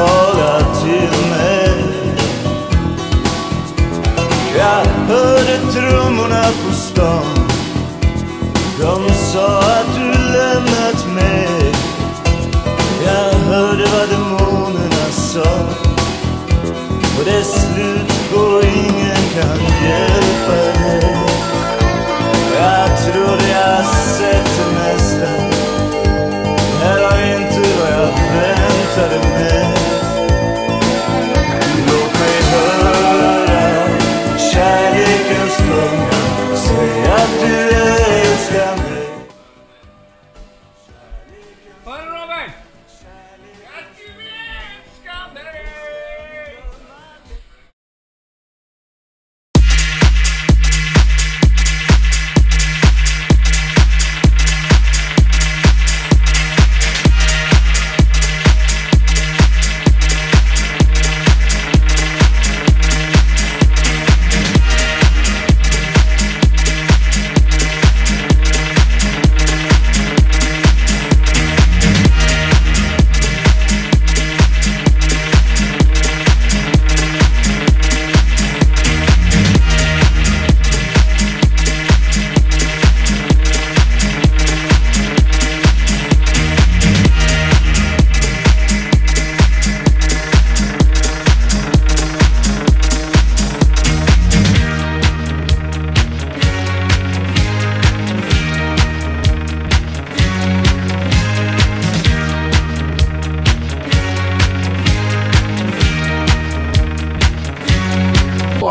talar till mig. Jag hörde trummorna på stan. De sa att du lämnat mig. Jag hörde vad demonerna sa. Och det slut går ingen kan hjälpa dig. Säg att du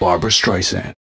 Barbra Streisand.